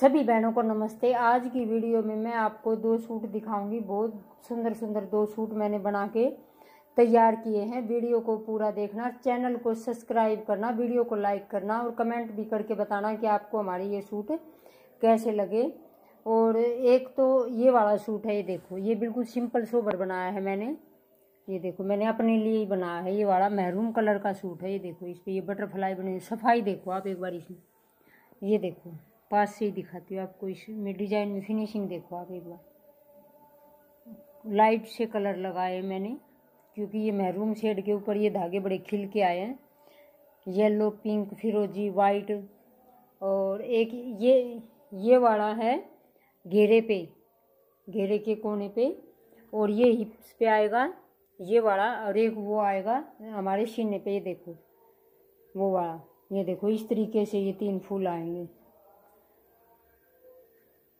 सभी बहनों को नमस्ते। आज की वीडियो में मैं आपको दो सूट दिखाऊँगी। बहुत सुंदर सुंदर दो सूट मैंने बना के तैयार किए हैं। वीडियो को पूरा देखना, चैनल को सब्सक्राइब करना, वीडियो को लाइक करना और कमेंट भी करके बताना कि आपको हमारे ये सूट कैसे लगे। और एक तो ये वाला सूट है, ये देखो, ये बिल्कुल सिंपल सोबर बनाया है मैंने। ये देखो, मैंने अपने लिए ही बनाया है। ये वाला महरूम कलर का सूट है, ये देखो, इस पर ये बटरफ्लाई बने, सफ़ाई देखो आप एक बार इसमें। ये देखो। पास से ही दिखाती हूँ। आपको इसमें डिज़ाइन में फिनिशिंग देखो आप एक बार। लाइट से कलर लगाए मैंने, क्योंकि ये महरूम शेड के ऊपर ये धागे बड़े खिल के आए हैं। येलो पिंक फिरोजी वाइट और एक ये ये वाला है घेरे पे, घेरे के कोने पे और ये हिप्स पे आएगा, ये वाला और एक वो आएगा हमारे सीने पे, ये देखो, वो वाला, ये देखो, इस तरीके से ये तीन फूल आएँगे।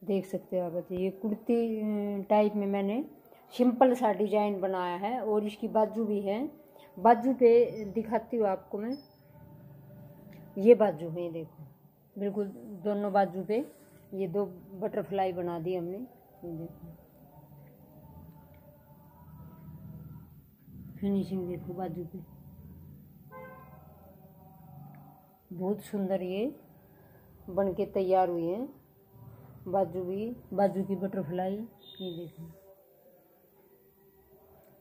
देख सकते हो आप ये कुर्ती टाइप में मैंने सिंपल सा डिज़ाइन बनाया है और इसकी बाजू भी है। बाजू पे दिखाती हूँ आपको मैं। ये बाजू है, ये देखो। बिल्कुल दोनों बाजू पे ये दो बटरफ्लाई बना दी हमने। ये देखो। फिनिशिंग देखो बाजू पे। बहुत सुंदर ये बन के तैयार हुई हैं। बाजू भी, बाजू की बटरफ्लाई ये देखो।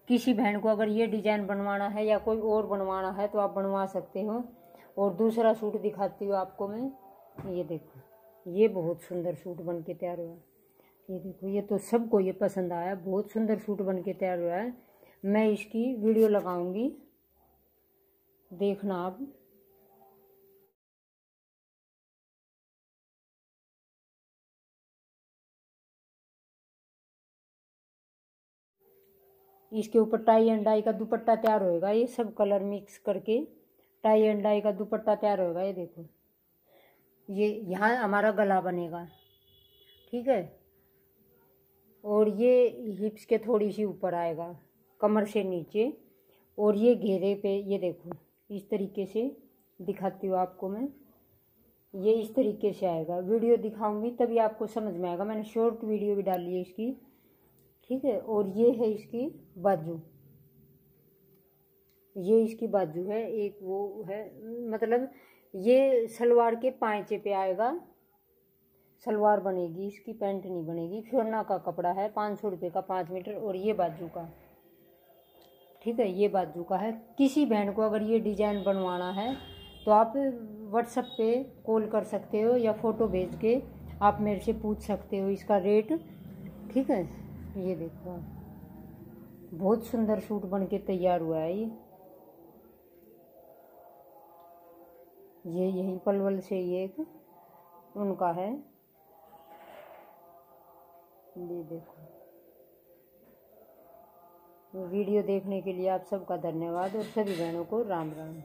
किसी बहन को अगर ये डिज़ाइन बनवाना है या कोई और बनवाना है तो आप बनवा सकते हो। और दूसरा सूट दिखाती हूँ आपको मैं। ये देखो, ये बहुत सुंदर सूट बन के तैयार हुआ। ये देखो, ये तो सबको ये पसंद आया। बहुत सुंदर सूट बन के तैयार हुआ है। मैं इसकी वीडियो लगाऊँगी। देखना आप। इसके ऊपर टाई एंड डाई का दुपट्टा तैयार होएगा, ये सब कलर मिक्स करके टाई एंड डाई का दुपट्टा तैयार होएगा, ये देखो। ये यहाँ हमारा गला बनेगा, ठीक है? और ये हिप्स के थोड़ी सी ऊपर आएगा, कमर से नीचे। और ये घेरे पे, ये देखो, इस तरीके से दिखाती हूँ आपको मैं। ये इस तरीके से आएगा। वीडियो दिखाऊँगी तभी आपको समझ में आएगा। मैंने शॉर्ट वीडियो भी डाली है इसकी। ठीक है? और ये है इसकी बाजू। ये इसकी बाजू है, एक वो है मतलब ये सलवार के पाँचे पे आएगा। सलवार बनेगी, इसकी पैंट नहीं बनेगी। फ्योरना का कपड़ा है, पाँच सौ रुपये का पाँच मीटर, और ये बाजू का। ठीक है, ये बाजू का है। किसी बहन को अगर ये डिज़ाइन बनवाना है तो आप व्हाट्सएप पे कॉल कर सकते हो या फ़ोटो भेज के आप मेरे से पूछ सकते हो इसका रेट। ठीक है? ये देखो। बहुत सुंदर सूट बन के तैयार हुआ है ये। ये यही पलवल से ये एक उनका है। ये देखो। वीडियो देखने के लिए आप सबका धन्यवाद और सभी बहनों को राम राम